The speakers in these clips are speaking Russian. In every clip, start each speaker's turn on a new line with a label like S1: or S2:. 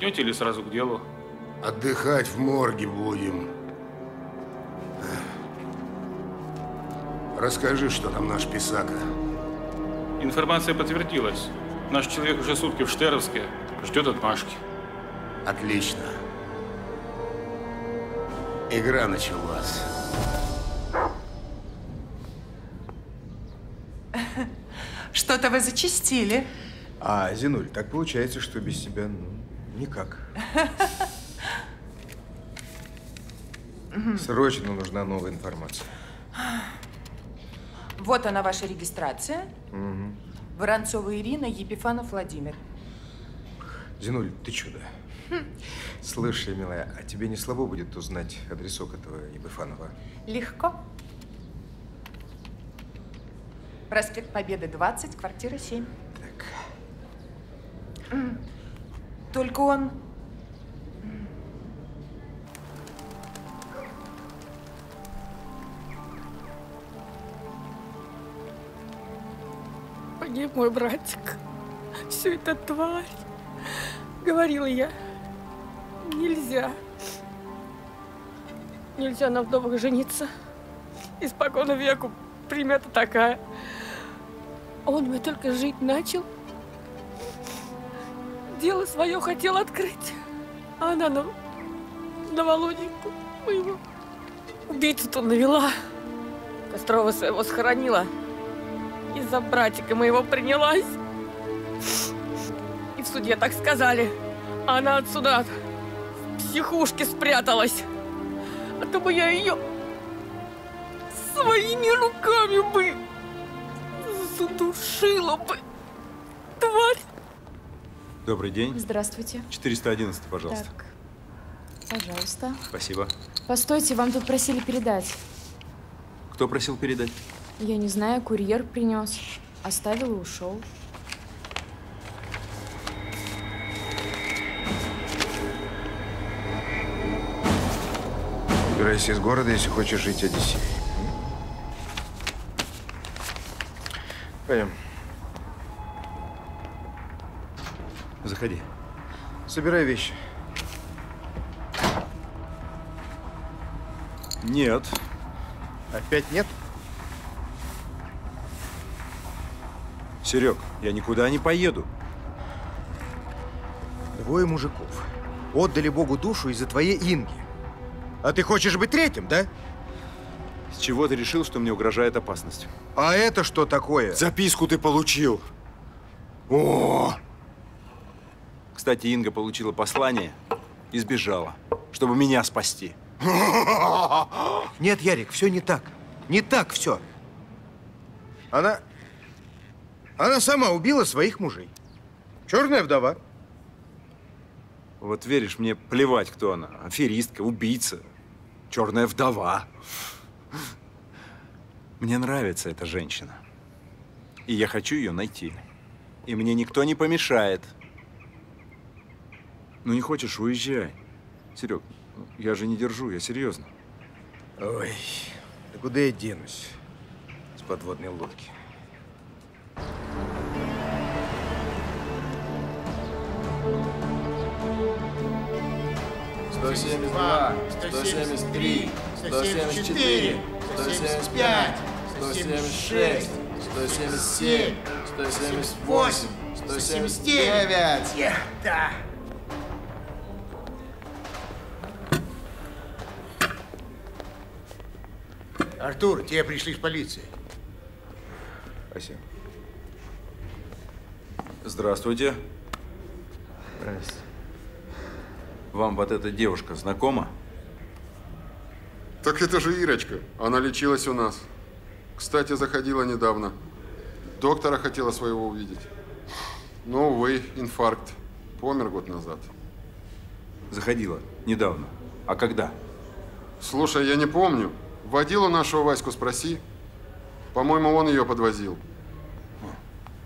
S1: Отдохнете или сразу к делу?
S2: Отдыхать в морге будем. Расскажи, что там наш писака.
S1: Информация подтвердилась. Наш человек уже сутки в Штеровске. Ждет отмашки.
S2: Отлично. Игра началась.
S3: Что-то вы зачистили.
S4: А, Зинуль, так получается, что без тебя, ну, никак. Срочно нужна новая информация.
S3: Вот она, ваша регистрация. Воронцова Ирина, Епифанов Владимир.
S4: Зинуль, ты чудо. Слушай, милая, а тебе не слабо будет узнать адресок этого Ебыфанова?
S3: Легко. Проспект Победы, 20, квартира 7.
S4: Так.
S3: Только он...
S5: Погиб мой братик. Все это тварь. Говорила я. Нельзя. Нельзя на вдовах жениться. Испокон веку примета такая. Он мне только жить начал. Дело свое хотел открыть. А она на, на Володеньку моего убийцу-то навела. Кострова своего схоронила. И за братика моего принялась. И в суде так сказали. А она отсюда в психушке спряталась. А то бы я ее своими руками бы задушила бы. Тварь.
S6: Добрый день.
S7: Здравствуйте.
S6: 411, пожалуйста.
S7: Так, пожалуйста.
S6: Спасибо.
S7: Постойте, вам тут просили передать.
S6: Кто просил передать?
S7: Я не знаю, курьер принес. Оставил и ушел.
S4: Убирайся из города, если хочешь жить Одиссеей. Пойдем.
S6: Заходи.
S4: Собирай вещи.
S6: Нет.
S4: Опять нет?
S6: Серег, я никуда не поеду.
S4: Двое мужиков отдали Богу душу из-за твоей Инги. А ты хочешь быть третьим, да?
S6: С чего ты решил, что мне угрожает опасность?
S4: А это что такое?
S6: Записку ты получил. О! Кстати, Инга получила послание и сбежала, чтобы меня спасти.
S4: Нет, Ярик, все не так. Не так все. Она... Она сама убила своих мужей. Черная вдова.
S6: Вот веришь, мне плевать, кто она. Аферистка, убийца, черная вдова. Мне нравится эта женщина. И я хочу ее найти. И мне никто не помешает. Ну не хочешь, уезжай. Серег, я же не держу, я серьезно.
S4: Ой, да куда я денусь с подводной лодки?
S8: Сто семьдесят два, сто семьдесят три, сто семьдесят четыре, сто семьдесят пять, сто семьдесят шесть, сто семьдесят семь, сто семьдесят восемь, сто семьдесят девять.
S2: Да. Артур, тебе пришли с полиции.
S4: Спасибо.
S6: Здравствуйте.
S4: Здрасте.
S6: Вам вот эта девушка знакома?
S9: Так это же Ирочка. Она лечилась у нас. Кстати, заходила недавно. Доктора хотела своего увидеть. Но, увы, инфаркт. Помер год назад.
S6: Заходила. Недавно. А когда?
S9: Слушай, я не помню. Водила нашего Ваську спроси. По-моему, он ее подвозил.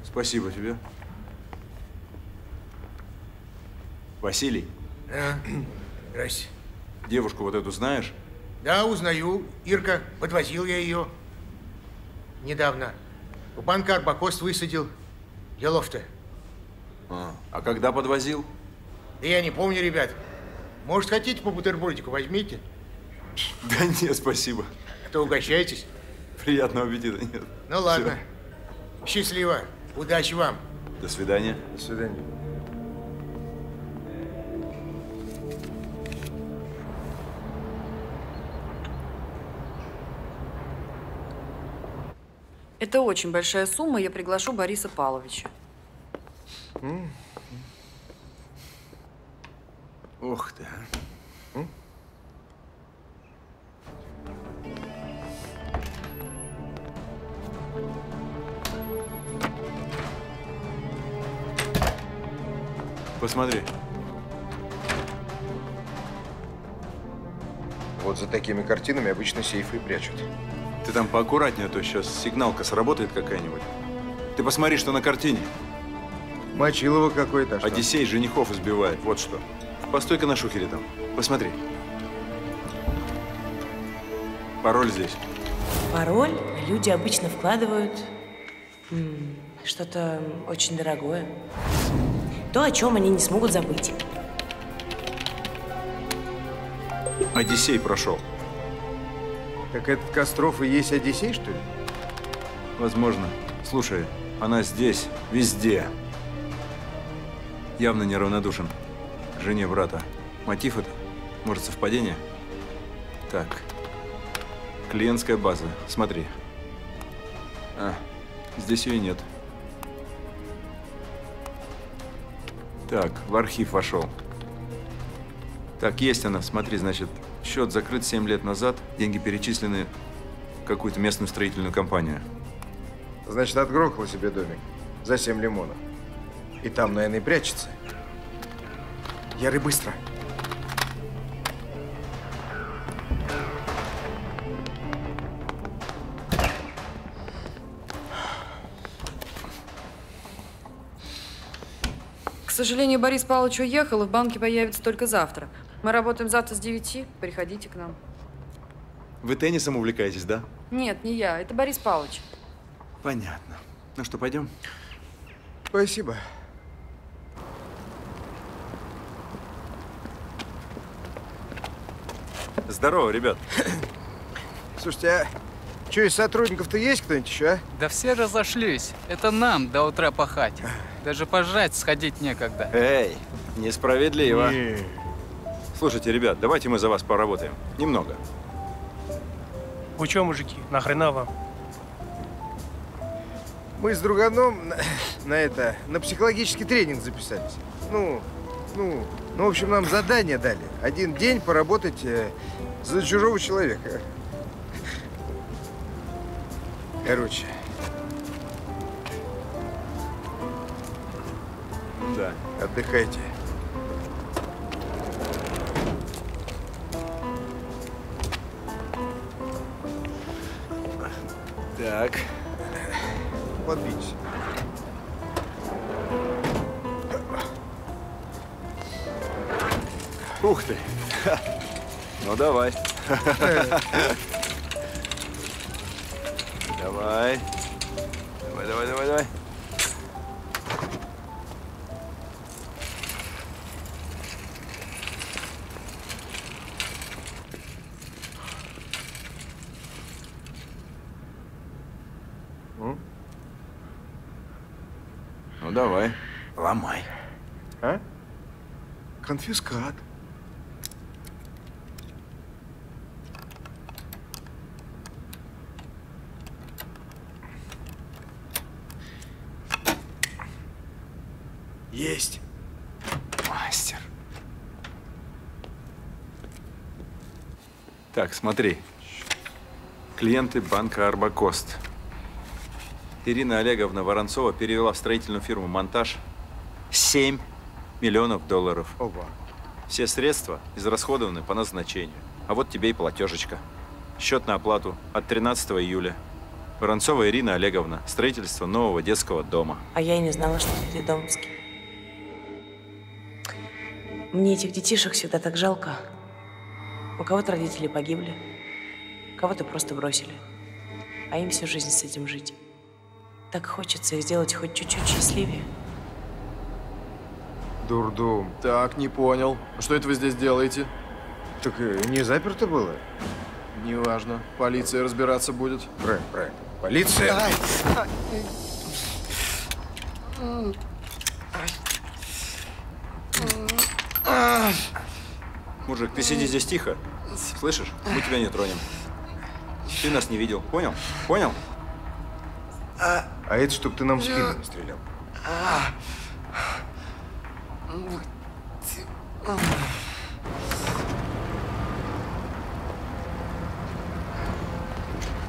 S6: Спасибо тебе. Василий,
S2: Да. Здрасте.
S6: девушку вот эту знаешь?
S2: Да, узнаю. Ирка, подвозил я ее недавно. У банка Арбакост высадил. Делов-то.
S6: А, а когда подвозил?
S2: Да я не помню, ребят. Может, хотите по бутербродику возьмите?
S6: Да нет, спасибо.
S2: А то угощайтесь.
S6: Приятного аппетита нет.
S2: Ну ладно. Счастливо. Удачи вам.
S6: До свидания.
S4: До свидания.
S10: Это очень большая сумма, я приглашу Бориса Павловича.
S6: Ух ты. а. Посмотри.
S4: Вот за такими картинами обычно сейфы и прячут.
S6: Ты там поаккуратнее, а то сейчас сигналка сработает какая-нибудь. Ты посмотри, что на картине.
S4: Мочилово какое-то. а что?
S6: Одиссей женихов избивает. Вот что. Постой-ка на шухере там. Посмотри. Пароль здесь.
S11: Пароль люди обычно вкладывают что-то очень дорогое. То, о чем они не смогут забыть.
S6: Одиссей прошел.
S4: Так этот Костров и есть Одиссей, что ли?
S6: Возможно. Слушай, она здесь, везде. Явно неравнодушен. к Жене брата. Мотив это? Может, совпадение? Так. Клиентская база. Смотри. А, здесь ее нет. Так, в архив вошел. Так, есть она. Смотри, значит, счет закрыт 7 лет назад, деньги перечислены в какую-то местную строительную компанию.
S4: Значит, отгрохала себе домик за 7 лимонов. И там, наверное, прячется. Яры, быстро.
S10: К сожалению, Борис Павлович уехал, и в банке появится только завтра. Мы работаем завтра с 9. Приходите к нам.
S6: Вы теннисом увлекаетесь, да?
S10: Нет, не я. Это Борис Павлович.
S6: Понятно. Ну что, пойдем?
S4: Спасибо.
S6: Здорово, ребят.
S4: Слушайте, а что, из сотрудников-то есть кто-нибудь еще, а?
S12: Да все разошлись. Это нам до утра пахать. Даже пожрать сходить некогда.
S6: Эй, несправедливо. Слушайте, ребят, давайте мы за вас поработаем. Немного.
S13: Вы чё, мужики, нахрена вам?
S4: Мы с друганом на, на это, на психологический тренинг записались. Ну, ну, ну, в общем, нам задание дали. Один день поработать э, за чужого человека. Короче,
S6: Да.
S4: отдыхайте.
S6: Так.
S4: Подбитесь.
S6: Ух ты. Ну, давай. Давай. Давай, давай, давай, давай.
S4: М?
S6: Ну, давай. Ломай.
S4: А? Конфискат. Есть.
S6: Мастер. Так, смотри. Клиенты банка Арбакост. Ирина Олеговна Воронцова перевела в строительную фирму «Монтаж» 7 миллионов долларов.
S4: Оба.
S6: Все средства израсходованы по назначению. А вот тебе и платежечка. Счет на оплату от 13 июля. Воронцова Ирина Олеговна. Строительство нового детского дома.
S11: А я и не знала, что ты Домский. Мне этих детишек всегда так жалко. У кого-то родители погибли, кого-то просто бросили. А им всю жизнь с этим жить. Так хочется их сделать хоть чуть-чуть счастливее.
S4: Дурдом.
S8: Так, не понял. Что это вы здесь делаете?
S4: Так э, не заперто было?
S8: Неважно. Полиция разбираться будет.
S4: Правильно, правильно. Полиция.
S6: Мужик, ты сиди здесь тихо. Слышишь? Мы тебя не тронем. Ты нас не видел. Понял? Понял?
S4: А это чтоб ты нам в спину не стрелял.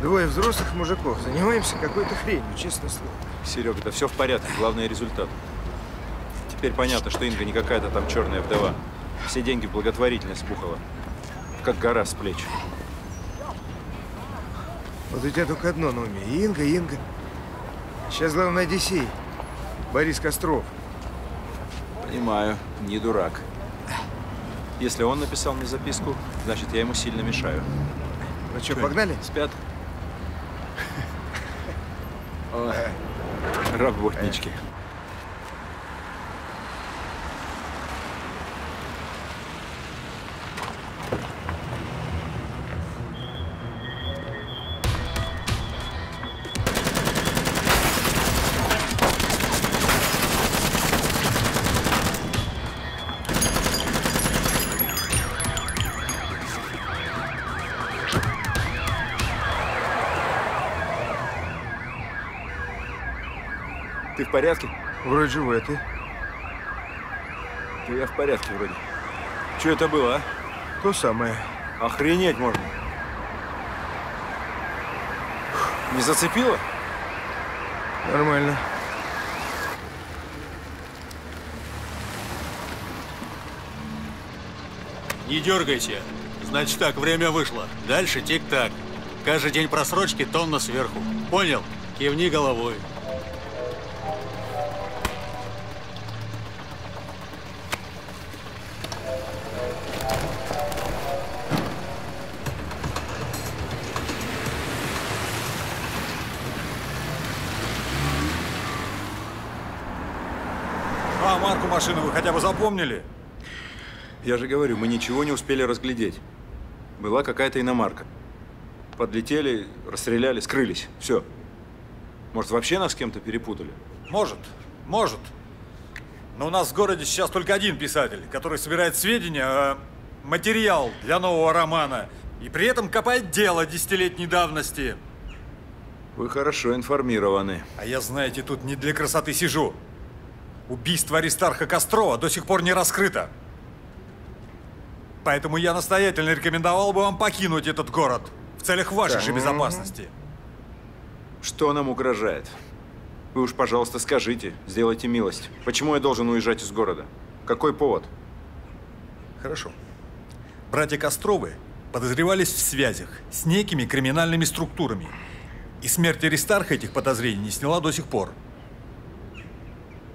S4: Двое взрослых мужиков. Занимаемся какой-то хренью, честное слово.
S6: Серега, да все в порядке. Главное результат. Теперь понятно, что Инга не какая-то там черная вдова. Все деньги в благотворительность бухала. Как гора с плеч.
S4: Вот у тебя только одно на уме. Инга, Инга. Сейчас главное Одиссей. Борис Костров.
S6: Понимаю, не дурак. Если он написал мне записку, значит, я ему сильно мешаю.
S4: Ну что, погнали?
S6: Спят? Ой, работнички. Порядке?
S4: Вроде живой, а ты?
S6: Да я в порядке вроде. Что это было, а?
S4: То самое.
S6: Охренеть можно. Не зацепило?
S4: Нормально.
S14: Не дергайся. Значит так, время вышло. Дальше тик-так. Каждый день просрочки тонна сверху. Понял? Кивни головой.
S15: А марку машины вы хотя бы запомнили?
S6: Я же говорю, мы ничего не успели разглядеть. Была какая-то иномарка. Подлетели, расстреляли, скрылись. Все. Может, вообще нас с кем-то перепутали?
S15: Может, может. Но у нас в городе сейчас только один писатель, который собирает сведения, э, материал для нового романа. И при этом копает дело десятилетней давности.
S6: Вы хорошо информированы.
S15: А я, знаете, тут не для красоты сижу. Убийство Аристарха Кострова до сих пор не раскрыто. Поэтому я настоятельно рекомендовал бы вам покинуть этот город в целях вашей же
S6: Да.
S15: безопасности.
S6: Что нам угрожает? Вы уж, пожалуйста, скажите, сделайте милость. Почему я должен уезжать из города? Какой повод?
S15: Хорошо. Братья Костровы подозревались в связях с некими криминальными структурами. И смерть Аристарха этих подозрений не сняла до сих пор.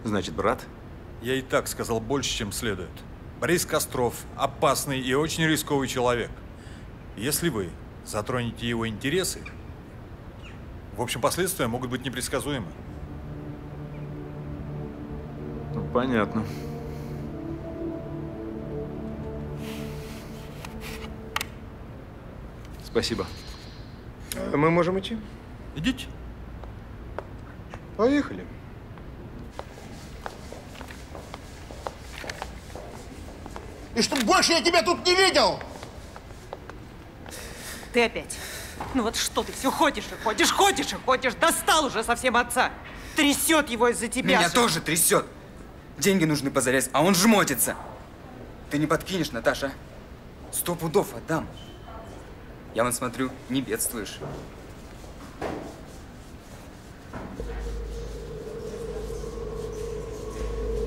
S6: Значит, брат?
S15: Я и так сказал больше, чем следует. Борис Костров – опасный и очень рисковый человек. Если вы затронете его интересы, в общем, последствия могут быть непредсказуемы.
S6: Ну, понятно. Спасибо.
S4: Мы можем идти?
S15: Идите.
S4: Поехали.
S2: И чтоб больше я тебя тут не видел!
S16: Ты опять. Ну вот что ты все ходишь и ходишь, ходишь и ходишь. Достал уже совсем отца. Трясет его из-за тебя.
S17: Меня тоже трясет. Деньги нужны позарез, а он жмотится. Ты не подкинешь, Наташа? Сто пудов отдам. Я вон смотрю, не бедствуешь.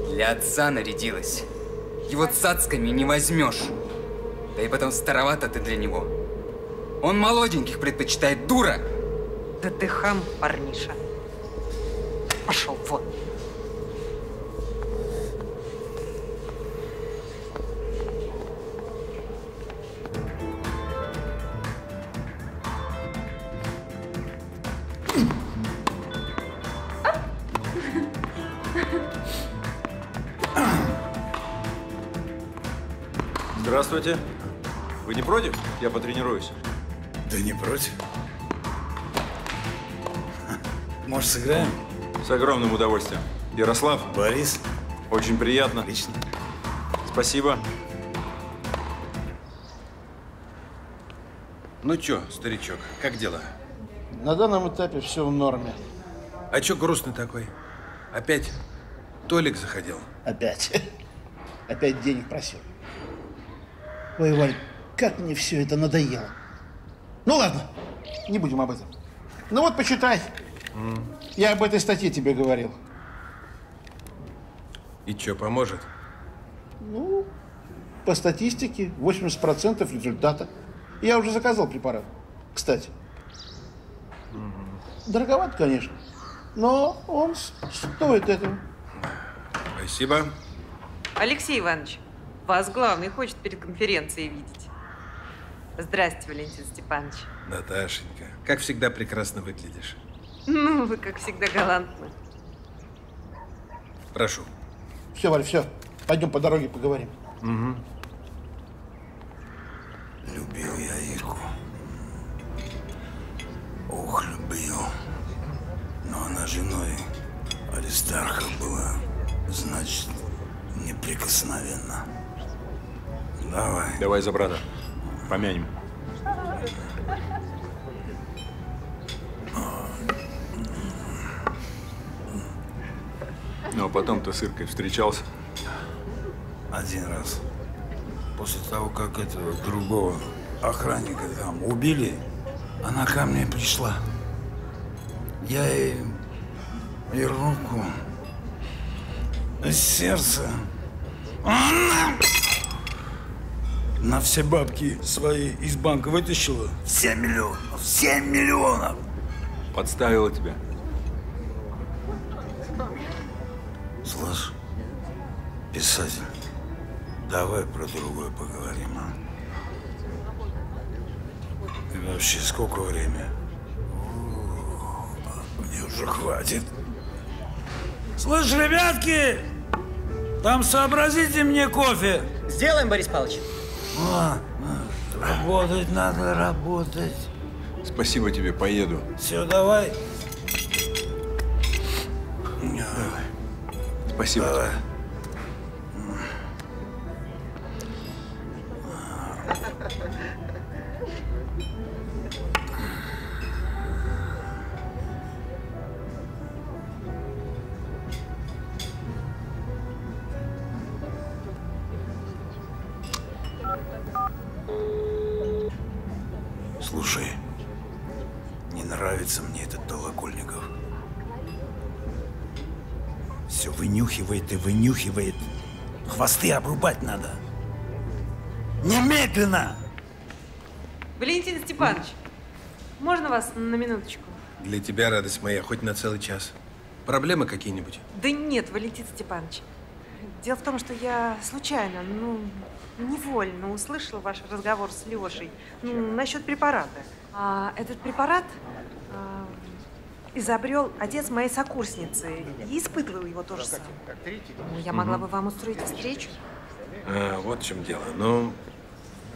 S17: Для отца нарядилась. Его цацками не возьмешь. Да и потом старовато ты для него. Он молоденьких предпочитает, дура.
S16: Да ты хам, парниша. Пошел вон.
S6: Я потренируюсь.
S18: Да не против. Может, сыграем?
S6: С огромным удовольствием. Ярослав.
S18: Борис.
S6: Очень приятно.
S18: Отлично.
S6: Спасибо.
S19: Ну чё, старичок, как дела?
S20: На данном этапе все в норме.
S19: А чё грустный такой? Опять Толик заходил?
S20: Опять. Опять денег просил. Ой, Валь, как мне все это надоело. Ну ладно, не будем об этом. Ну вот, почитай. Я об этой статье тебе говорил.
S19: И чё, поможет?
S20: Ну, по статистике 80% результата. Я уже заказал препарат. Кстати. Дороговат, конечно. Но он стоит этого.
S19: Спасибо.
S16: Алексей Иванович, вас главный хочет перед конференцией видеть. Здрасте, Валентин Степанович.
S19: Наташенька, как всегда прекрасно выглядишь.
S16: Ну, вы, как всегда, галантны.
S19: Прошу.
S20: Все, Валь, все. Пойдем по дороге поговорим.
S19: Угу.
S18: Любил я Ирку. Ох, любил. Но она женой Аристарха была, значит, неприкосновенна. Давай.
S6: Давай за брата. Помянем. Ну, а потом ты с Иркой встречался.
S18: Один раз. После того, как этого другого охранника там убили, она ко мне пришла. Я ей и руку, и сердце. Она на все бабки свои из банка вытащила. 7 миллионов. 7 миллионов.
S6: Подставила тебя.
S18: Слышь, писатель, давай про другое поговорим, а? И вообще, сколько время? Ух, Мне уже хватит. Слышь, ребятки, там сообразите мне кофе.
S21: Сделаем, Борис Павлович.
S18: А, работать надо, работать.
S6: Спасибо тебе, поеду.
S18: Все, давай.
S6: Спасибо
S18: Давай.
S6: тебе.
S18: Вынюхивает и вынюхивает. Хвосты обрубать надо. Немедленно!
S16: Валентин Степанович, можно вас на минуточку?
S19: Для тебя, радость моя, хоть на целый час. Проблемы какие-нибудь?
S16: Да нет, Валентин Степанович. Дело в том, что я случайно, ну, невольно услышала ваш разговор с Лешей ну, насчет препарата. А этот препарат изобрел отец моей сокурсницы и испытывал его тоже сам. Ну, я могла бы вам устроить встречу.
S19: А, вот в чем дело. Ну,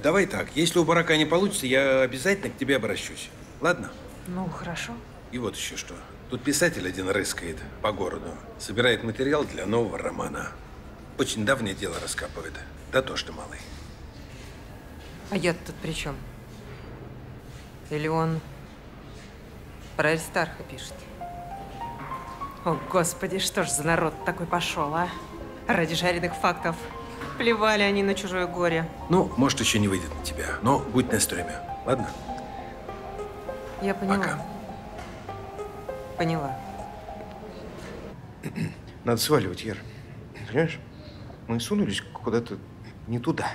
S19: давай так. Если у барака не получится, я обязательно к тебе обращусь. Ладно?
S16: Ну, хорошо.
S19: И вот еще что. Тут писатель один рыскает по городу. Собирает материал для нового романа. Очень давнее дело раскапывает. Да то, что малый.
S16: А я тут при чем? Или он про Аристарха пишет? О, Господи, что ж за народ такой пошел, а? Ради жареных фактов. Плевали они на чужое горе.
S19: Ну, может, еще не выйдет на тебя. Но будь настроена. Ладно?
S16: Я поняла. Поняла.
S4: Надо сваливать, Яр. Понимаешь? Мы сунулись куда-то не туда.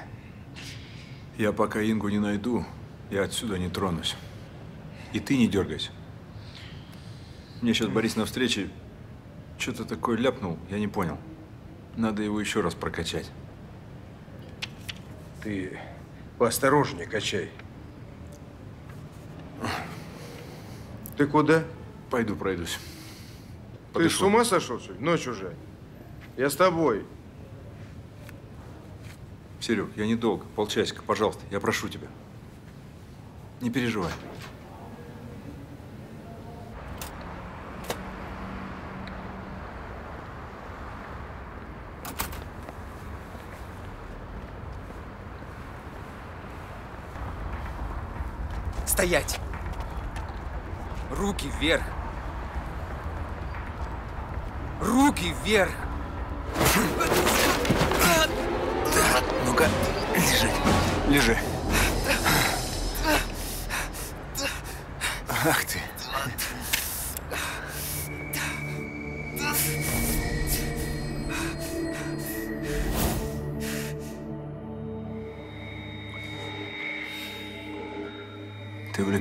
S6: Я пока Ингу не найду, я отсюда не тронусь. И ты не дергайся. Мне сейчас Борис на встрече что-то такое ляпнул, я не понял. Надо его еще раз прокачать.
S19: Ты поосторожнее качай.
S4: Ты куда?
S6: Пойду пройдусь.
S4: Ты
S6: Подышу.
S4: с ума сошел, что ли? Ночь уже. Я с тобой.
S6: Серег, я недолго, полчасика, пожалуйста, я прошу тебя. Не переживай.
S17: Стоять! Руки вверх! Руки вверх!
S6: Ну-ка, лежи. Лежи. Ах ты.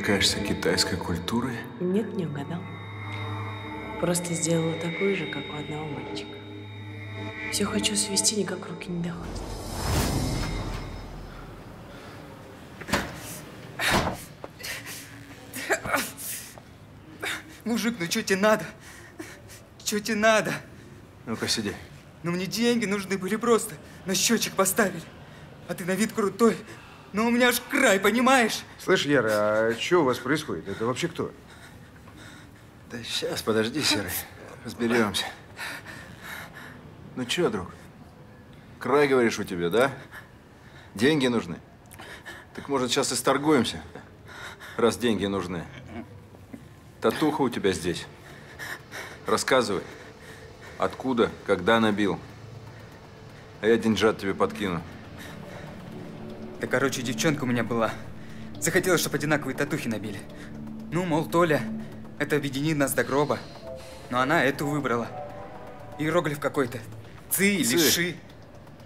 S6: Увлекаешься китайской культурой?
S11: Нет, не угадал. Просто сделала такую же, как у одного мальчика. Все хочу свести, никак руки не доходят.
S17: Мужик, ну что тебе надо? Что тебе надо?
S6: Ну-ка, сиди.
S17: Ну мне деньги нужны были просто. На счетчик поставили. А ты на вид крутой. Ну у меня аж край, понимаешь?
S4: Слышь, Яра, а что у вас происходит? Это вообще кто?
S6: Да сейчас, подожди, Серый. Разберемся. Ну чё, друг? Край, говоришь, у тебя, да? Деньги нужны? Так может, сейчас и сторгуемся, раз деньги нужны. Татуха у тебя здесь. Рассказывай. Откуда, когда набил. А я деньжат тебе подкину.
S17: Да, короче, девчонка у меня была. Захотела, чтобы одинаковые татухи набили. Ну, мол, Толя, это объединит нас до гроба. Но она эту выбрала. Иероглиф какой-то. Ци или
S6: Ци.
S17: ши.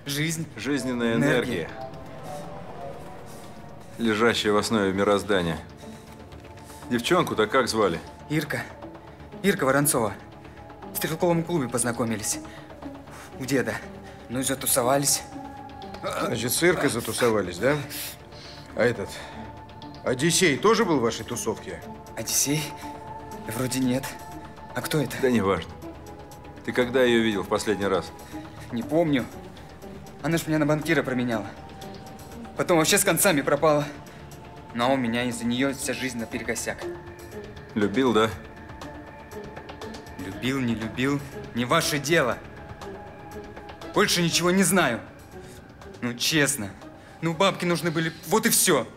S17: Жизнь.
S6: Жизненная энергия, лежащая в основе мироздания. Девчонку-то как звали?
S17: Ирка. Ирка Воронцова. В стрелковом клубе познакомились. У деда. Ну и затусовались.
S4: Значит, с Иркой затусовались, да? А этот, Одиссей тоже был в вашей тусовке?
S17: Одиссей? Вроде нет. А кто это?
S6: Да неважно. Ты когда ее видел в последний раз?
S17: Не помню. Она ж меня на банкира променяла. Потом вообще с концами пропала. Но у меня из-за нее вся жизнь наперекосяк.
S6: Любил, да?
S17: Любил, не любил, не ваше дело. Больше ничего не знаю. Ну, честно. Ну, бабки нужны были, вот и все.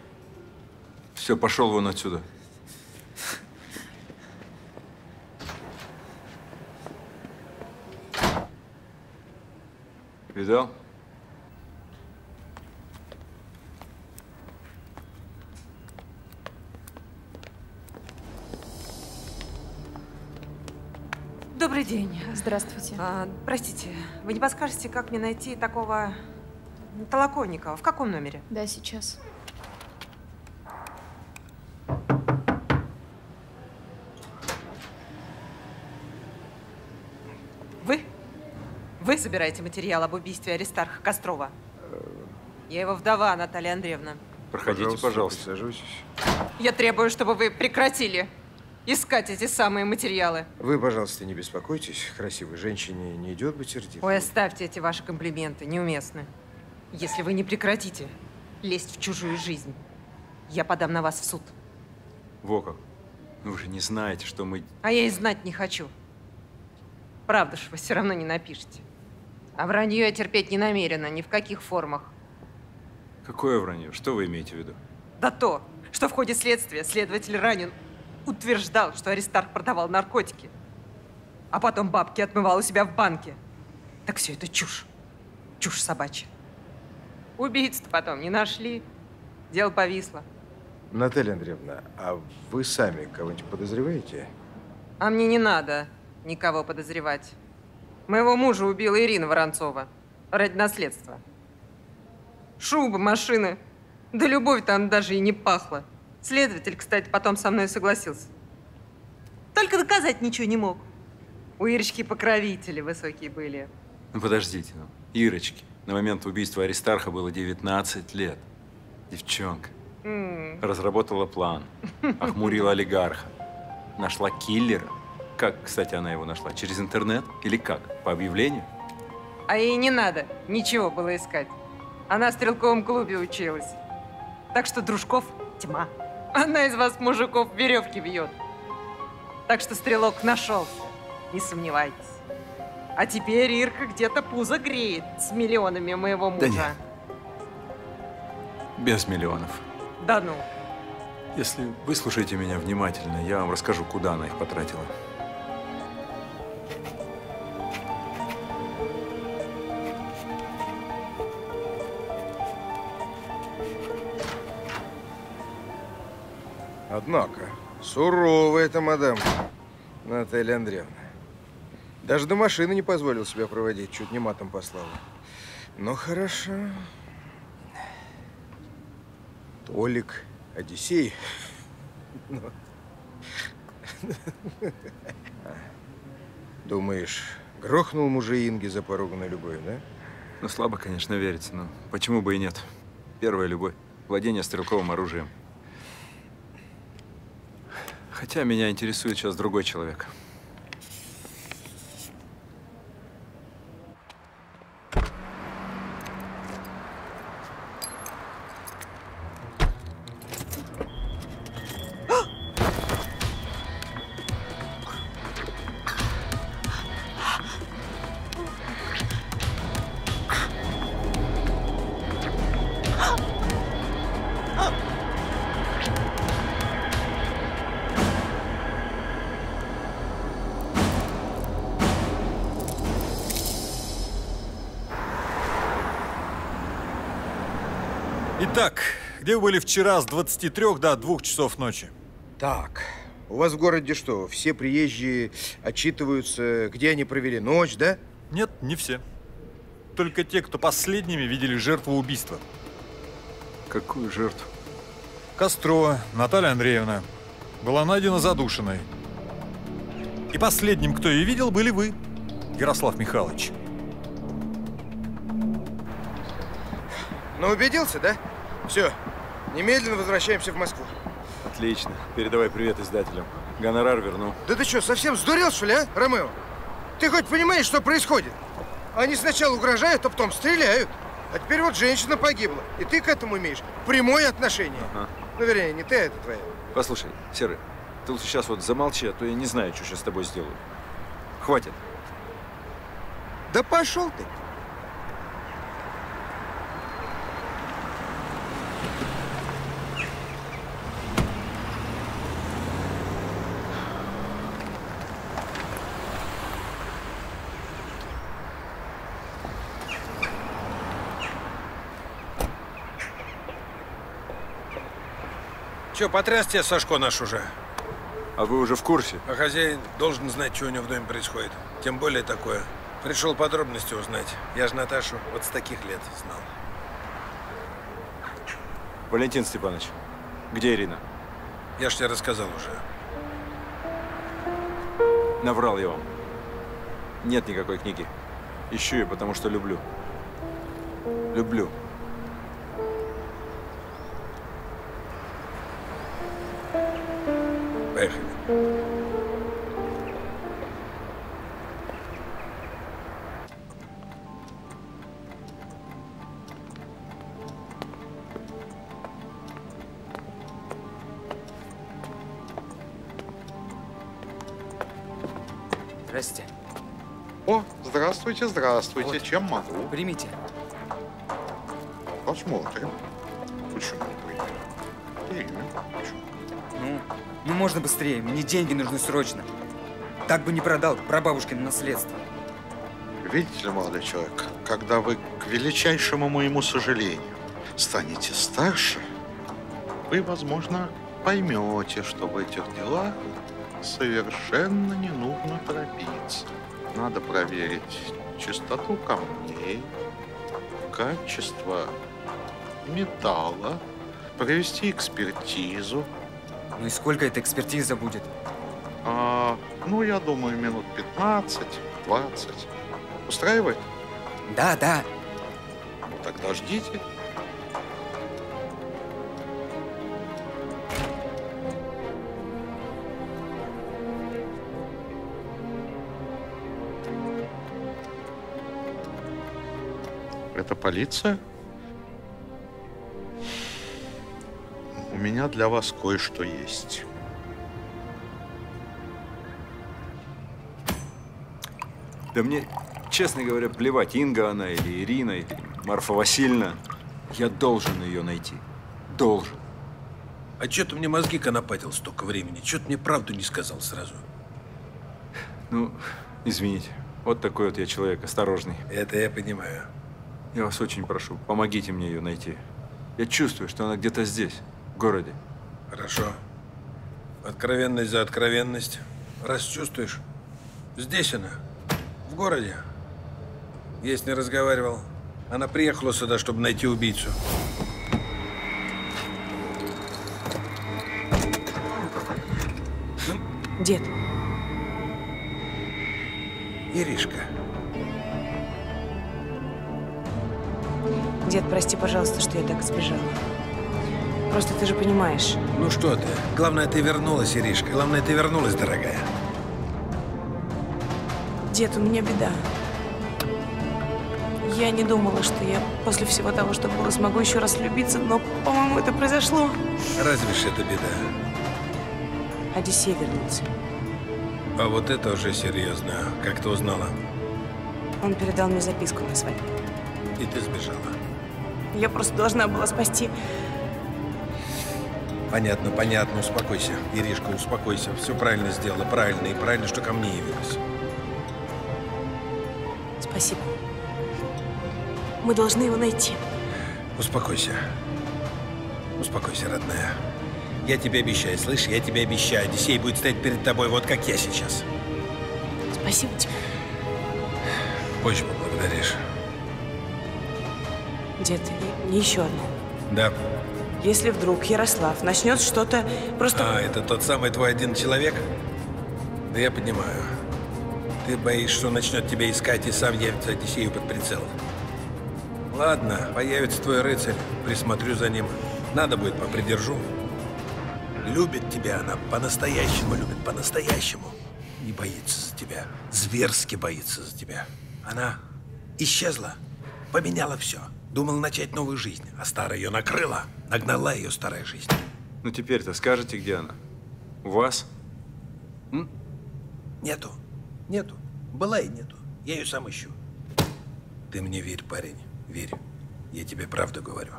S6: Все, пошел вон отсюда. Видал?
S16: Добрый день.
S7: Здравствуйте.
S16: А, простите, вы не подскажете, как мне найти такого Толоконникова? В каком номере?
S7: Да, сейчас.
S16: Вы? Вы собираете материал об убийстве Аристарха Кострова? Я его вдова, Наталья Андреевна.
S6: Проходите, пожалуйста.
S4: Сажусь.
S16: Я требую, чтобы вы прекратили искать эти самые материалы.
S4: Вы, пожалуйста, не беспокойтесь. Красивой женщине не идет быть сердитой.
S16: Ой, оставьте эти ваши комплименты, неуместны. Если вы не прекратите лезть в чужую жизнь, я подам на вас в суд.
S6: Во как. Ну вы же не знаете, что мы...
S16: А я и знать не хочу. Правда ж, вы все равно не напишете. А вранье я терпеть не намерена, ни в каких формах.
S6: Какое вранье? Что вы имеете в виду?
S16: Да то, что в ходе следствия следователь Ранин утверждал, что Аристарх продавал наркотики, а потом бабки отмывал у себя в банке. Так все это чушь. Чушь собачья. Убийц-то потом не нашли. Дело повисло.
S4: Наталья Андреевна, а вы сами кого-нибудь подозреваете?
S16: А мне не надо никого подозревать. Моего мужа убила Ирина Воронцова ради наследства. Шуба, машины. Да любовь там даже и не пахла. Следователь, кстати, потом со мной согласился. Только доказать ничего не мог. У Ирочки покровители высокие были.
S6: Ну подождите, ну. Ирочке на момент убийства Аристарха было 19 лет. Девчонка. Разработала план. Охмурила олигарха. Нашла киллера. Как, кстати, она его нашла? Через интернет? Или как? По объявлению?
S16: А ей не надо ничего было искать. Она в стрелковом клубе училась. Так что дружков тьма. Она из вас, мужиков, веревки бьет. Так что стрелок нашелся. Не сомневайтесь. А теперь Ирка где-то пузо греет с миллионами моего мужа.
S6: Да нет. Без миллионов.
S16: Да ну.
S6: Если вы слушаете меня внимательно, я вам расскажу, куда она их потратила.
S4: Однако, суровая эта мадам, Наталья Андреевна. Даже до машины не позволил себя проводить, чуть не матом послала. Но хорошо. Толик, Одиссей. Ну. Думаешь, грохнул мужа Инги за порогу любовь, да?
S6: Ну, слабо, конечно, верится, но почему бы и нет? Первая любовь. Владение стрелковым оружием. Хотя меня интересует сейчас другой человек.
S15: Вы были вчера с 23 до 2 часов ночи?
S4: Так, у вас в городе что, все приезжие отчитываются, где они провели ночь, да?
S15: Нет, не все. Только те, кто последними видели жертву убийства.
S6: Какую жертву?
S15: Кострова Наталья Андреевна была найдена задушенной. И последним, кто ее видел, были вы, Ярослав Михайлович.
S4: Ну, убедился, да? Все, немедленно возвращаемся в Москву.
S6: Отлично. Передавай привет издателям. Гонорар верну.
S4: Да ты что, совсем сдурел, что ли, а, Ромео? Ты хоть понимаешь, что происходит? Они сначала угрожают, а потом стреляют. А теперь вот женщина погибла. И ты к этому имеешь прямое отношение.
S6: Ага.
S4: Ну, вернее, не ты, а это твоя.
S6: Послушай, Серый, ты лучше сейчас вот замолчи, а то я не знаю, что сейчас с тобой сделаю. Хватит.
S4: Да пошел ты.
S19: Че, потряс тебя Сашко наш уже?
S6: А вы уже в курсе?
S19: А хозяин должен знать, что у него в доме происходит. Тем более такое. Пришел подробности узнать. Я же Наташу вот с таких лет знал.
S6: Валентин Степанович, где Ирина?
S19: Я ж тебе рассказал уже.
S6: Наврал я вам. Нет никакой книги. Ищу ее, потому что люблю. Люблю.
S17: Здрасте.
S21: О, здравствуйте, здравствуйте.
S17: Вот.
S21: Чем могу?
S17: Примите.
S21: Посмотрим. Почему примем? Примем. Почему?
S17: Ну, ну можно быстрее. Мне деньги нужны срочно. Так бы не продал прабабушкино наследство.
S21: Видите ли, молодой человек, когда вы, к величайшему моему сожалению, станете старше, вы, возможно, поймете, что в этих делах совершенно не нужно торопиться. Надо проверить чистоту камней, качество металла, провести экспертизу.
S17: Ну и сколько эта экспертиза будет?
S21: А, ну, я думаю, минут 15-20. Устраивает?
S17: Да, да.
S21: Ну, тогда ждите. полиция? У меня для вас кое-что есть.
S6: Да мне, честно говоря, плевать, Инга она или Ирина, или Марфа Васильевна. Я должен ее найти. Должен.
S19: А что ты мне мозги конопатил столько времени? Чего ты мне правду не сказал сразу?
S6: Ну, извините. Вот такой вот я человек, осторожный.
S19: Это я понимаю.
S6: Я вас очень прошу, помогите мне ее найти. Я чувствую, что она где-то здесь, в городе.
S19: Хорошо. Откровенность за откровенность. Раз чувствуешь, здесь она, в городе. Я с ней разговаривал. Она приехала сюда, чтобы найти убийцу.
S11: Дед,
S19: Иришка,
S11: дед, прости, пожалуйста, что я так сбежала. Просто ты же понимаешь.
S19: ну что ты? Главное, ты вернулась, Иришка. Главное, ты вернулась, дорогая.
S11: Дед, у меня беда. Я не думала, что я после всего того, что было, смогу еще раз влюбиться, но, по-моему, это произошло.
S19: Разве ж это беда?
S11: Одиссей вернулся.
S19: А вот это уже серьезно. Как ты узнала?
S11: Он передал мне записку на свадьбу.
S19: И ты сбежала.
S11: Я просто должна была спасти.
S19: Понятно, понятно. Успокойся. Иришка, успокойся. Все правильно сделала. Правильно. И правильно, что ко мне явилась.
S11: Спасибо. Мы должны его найти.
S19: Успокойся. Успокойся, родная. Я тебе обещаю, слышь, я тебе обещаю. Одиссей будет стоять перед тобой вот как я сейчас.
S11: Спасибо тебе.
S19: Позже поблагодаришь.
S11: Дед, и еще одно.
S19: Да.
S11: Если вдруг Ярослав начнет что-то просто...
S19: А, это тот самый твой один человек? Да я понимаю. Ты боишься, что начнет тебя искать и сам явится Одиссею под прицел. Ладно, появится твой рыцарь, присмотрю за ним. Надо будет, попридержу. Любит тебя она, по-настоящему любит, по-настоящему. Не боится за тебя, зверски боится за тебя. Она исчезла, поменяла все. Думала начать новую жизнь, а старая ее накрыла, нагнала ее старая жизнь.
S6: Ну теперь-то скажете, где она? У вас?
S19: Нету, нету, была и нету. Я ее сам ищу. Ты мне верь, парень, верь. Я тебе правду говорю.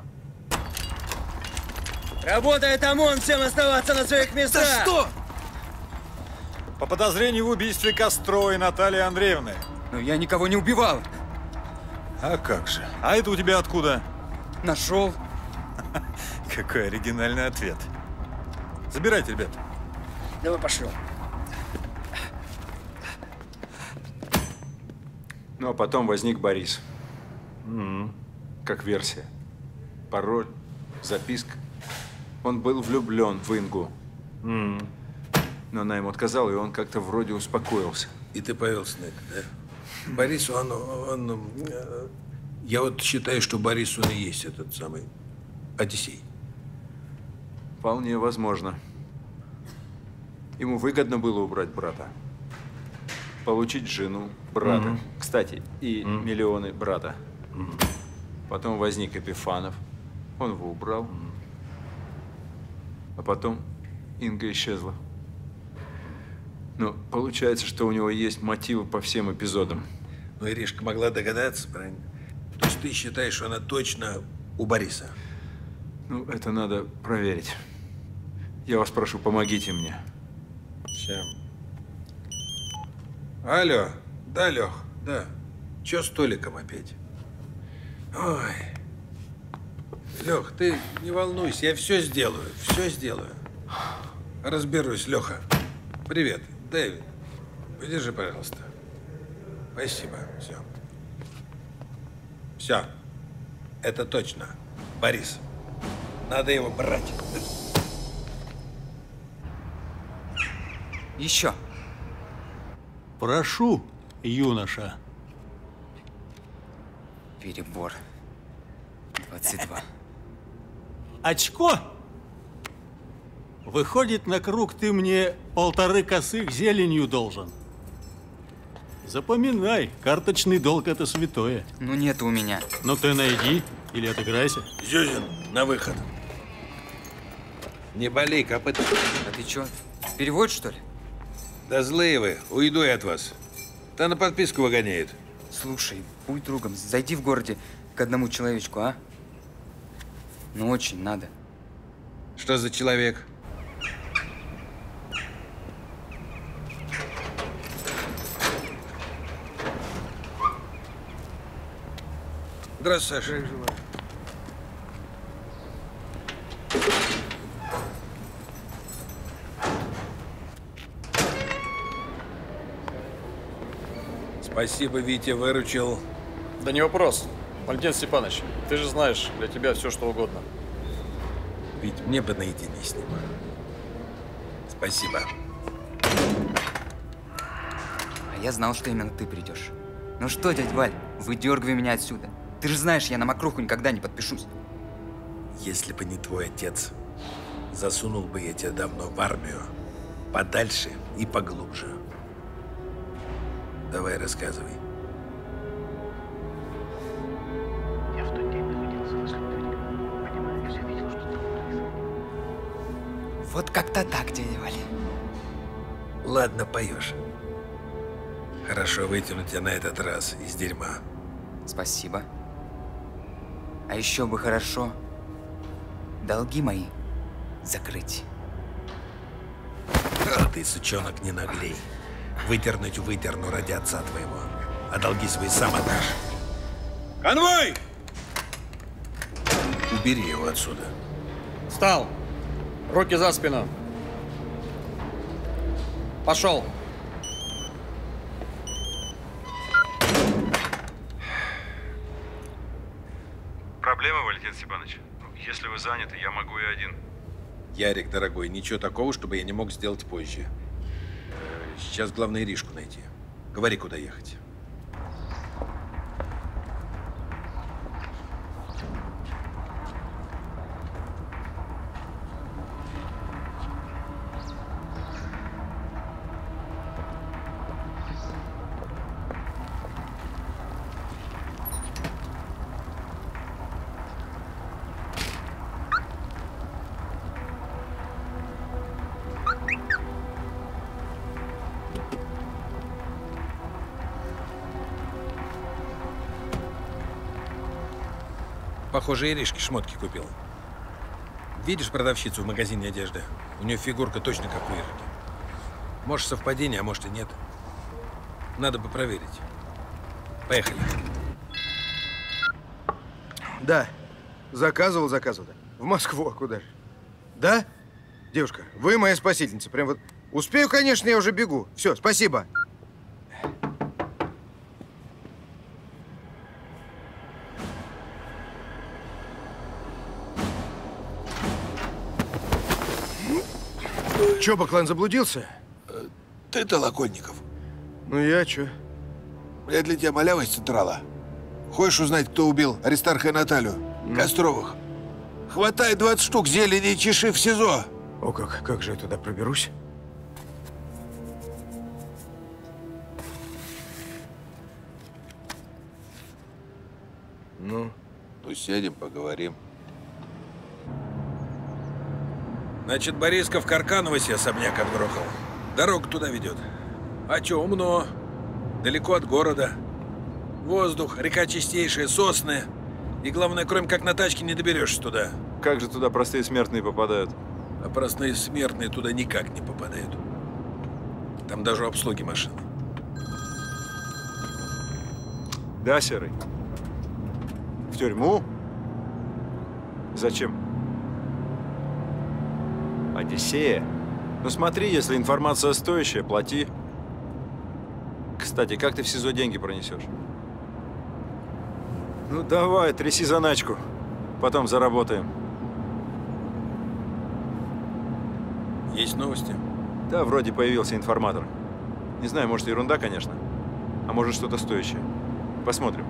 S22: Работает ОМОН, всем оставаться на своих местах!
S19: Да что?
S15: По подозрению в убийстве Костровой Натальи Андреевны.
S17: Но я никого не убивал.
S15: А как же? А это у тебя откуда?
S17: Нашел.
S15: Какой оригинальный ответ. Забирайте, ребят.
S22: Давай пошлем.
S6: Ну, а потом возник Борис. Как версия. Пароль, записка. Он был влюблен в Ингу. Но она ему отказала, и он как-то вроде успокоился.
S19: И ты повелся на это, да? Борис, он, он, э, Я вот считаю, что Борис, он и есть этот самый Одиссей.
S6: Вполне возможно. Ему выгодно было убрать брата. Получить жену брата.
S15: Мгм.
S6: Кстати, и миллионы брата. Потом возник Эпифанов. Он его убрал. А потом Инга исчезла. Ну, получается, что у него есть мотивы по всем эпизодам.
S19: Но Иришка могла догадаться, правильно? То есть ты считаешь, что она точно у Бориса?
S6: Ну, это надо проверить. Я вас прошу, помогите мне.
S19: Сейчас. Алло. Да, Лех, да. Че с Толиком опять? Ой. Лех, ты не волнуйся, я все сделаю, все сделаю. Разберусь, Леха. Привет, Дэвид. Подержи, пожалуйста. Спасибо, все. Все. Это точно. Борис. Надо его брать.
S17: Еще.
S14: Прошу, юноша.
S17: Перебор. 22.
S14: Очко? Выходит, на круг ты мне полторы косых зеленью должен. Запоминай, карточный долг – это святое.
S17: Ну нет у меня.
S14: Ну ты найди или отыграйся.
S19: Зюзин, на выход. Не боли, копыта.
S17: А ты чё, переводишь, что ли?
S19: Да злые вы, уйду я от вас. Та на подписку выгоняет.
S17: Слушай, будь другом, зайди в городе к одному человечку, а? Ну, очень надо.
S19: Что за человек? Здравствуй, Саша. Спасибо, Витя, выручил.
S23: Да не вопрос. Валентин Степанович, ты же знаешь, для тебя все что угодно.
S19: Ведь мне бы наедине с ним. Спасибо.
S17: А я знал, что именно ты придешь. Ну что, дядь Валь, выдергивай меня отсюда. Ты же знаешь, я на мокруху никогда не подпишусь.
S19: Если бы не твой отец, засунул бы я тебя давно в армию. Подальше и поглубже. Давай, рассказывай.
S24: Я в тот день находился возле Дмитрия. Понимаешь, я видел, что там происходит.
S17: Вот как-то так, дядя Валь.
S19: Ладно, поешь. Хорошо вытяну тебя на этот раз из дерьма.
S17: Спасибо. А еще бы хорошо долги мои закрыть.
S19: А ты, сучонок, не наглей. Вытернуть вытерну ради отца твоего. А долги свои сам отдашь. Конвой! Убери его отсюда.
S23: Встал! Руки за спину. Пошел.
S6: Проблема, Валентин Степанович? Если вы заняты, я могу и один.
S19: Ярик, дорогой, ничего такого, чтобы я не мог сделать позже. Э, Сейчас главное Иришку найти. Говори, куда ехать. Похоже, Иришке шмотки купил. Видишь продавщицу в магазине одежды? У нее фигурка точно как у Ирки. Может, совпадение, а может и нет. Надо бы проверить. Поехали.
S4: Да. Заказывал, заказывал. В Москву, а куда же? Да? Девушка, вы моя спасительница. Прям вот... Успею, конечно, я уже бегу. Все, спасибо. Че, Баклан, заблудился?
S19: Ты Толоконников.
S4: Ну я че?
S19: Я для тебя малява из Централа. Хочешь узнать, кто убил Аристарха и Наталью? Костровых. Хватай 20 штук зелени и чеши в СИЗО.
S4: О, как, как же я туда проберусь? Ну?
S19: Ну, сядем, поговорим. Значит, Бориска в Карканово себе особняк отгрохал. Дорога туда ведет. А чё, умно. Далеко от города. Воздух, река чистейшая, сосны. И главное, кроме как на тачке не доберешься туда.
S6: Как же туда простые смертные попадают?
S19: А простые смертные туда никак не попадают. Там даже у обслуги машин.
S6: Да, Серый? В тюрьму? Зачем? Одиссея? Ну смотри, если информация стоящая, плати. Кстати, как ты в СИЗО деньги пронесешь? Ну давай, тряси заначку. Потом заработаем.
S19: Есть новости?
S6: Да, вроде появился информатор. Не знаю, может ерунда, конечно. А может что-то стоящее. Посмотрим.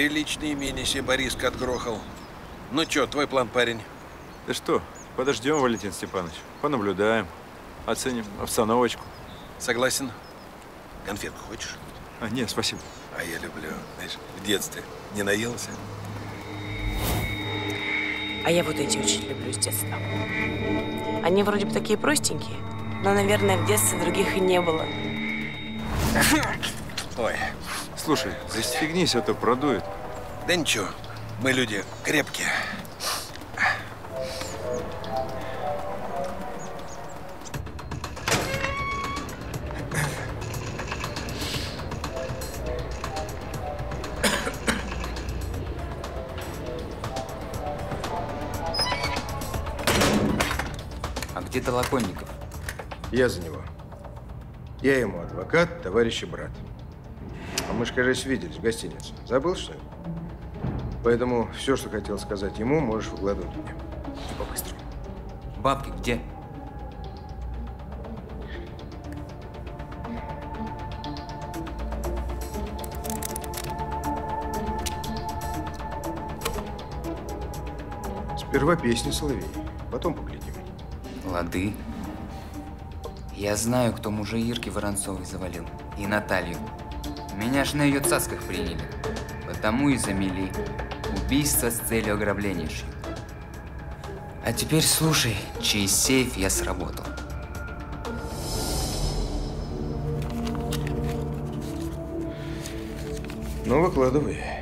S19: Приличный имени себе Бориска отгрохал. Ну чё, твой план, парень?
S6: Да что, подождем, Валентин Степанович. Понаблюдаем, оценим обстановочку.
S19: Согласен. Конфетку хочешь?
S6: А, нет, спасибо.
S19: А я люблю. Знаешь, в детстве не наелся.
S11: А я вот эти очень люблю с детства. Они вроде бы такие простенькие, но, наверное, в детстве других и не было.
S19: Ой.
S6: Слушай, застегнись, а то продует.
S19: Да ничего, мы люди крепкие.
S17: А где Толоконников?
S4: Я за него. Я ему адвокат, товарищ и брат. А мы ж, кажется, виделись в гостинице. Забыл, что ли? Поэтому все, что хотел сказать ему, можешь выкладывать мне.
S17: По-быстрому. Бабки где?
S4: Сперва песни Соловей, потом поглядим.
S17: Лады. Я знаю, кто мужа Ирки Воронцовой завалил. И Наталью. Меня ж на ее цасках приняли. Потому и замели. Убийство с целью ограбления шьют. А теперь слушай, чей сейф я сработал.
S4: Ну, выкладывай.